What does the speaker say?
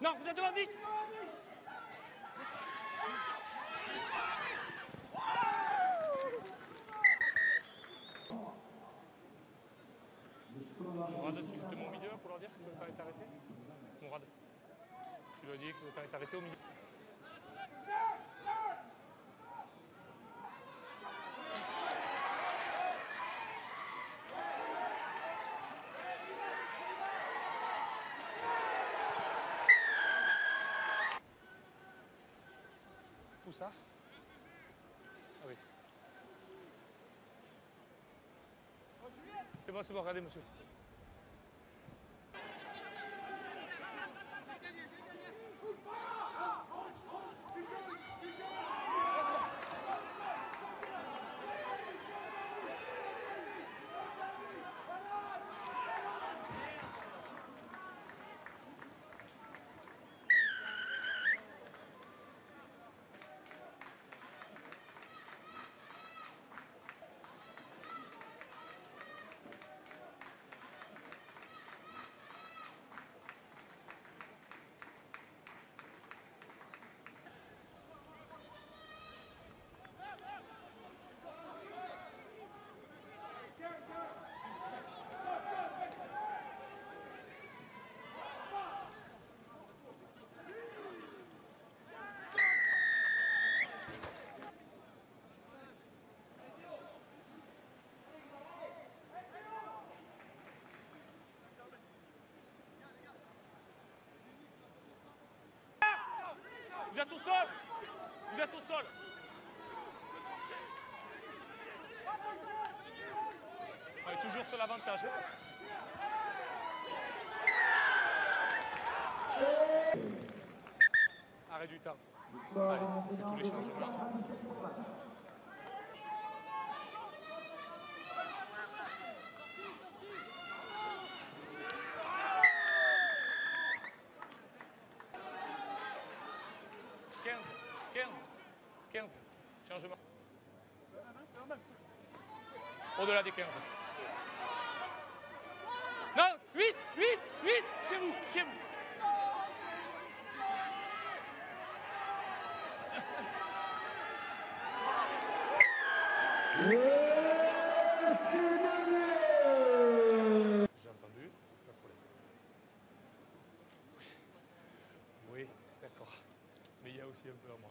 Non, vous êtes devant 10 Mourad, tu fais mon milieu pour leur dire que le temps est arrêté. Mourad, tu leur dis que le temps est arrêté au milieu. Où C'est bon, c'est bon, regardez monsieur. Vous êtes au sol Vous êtes au sol est toujours sur l'avantage. Arrêt du temps. Allez, on fait tous les changements. Changement. Au-delà des 15. Non, 8, 8, 8, chez vous, chez vous. J'ai entendu, pas de problème. Oui, d'accord. Mais il y a aussi un peu à moi.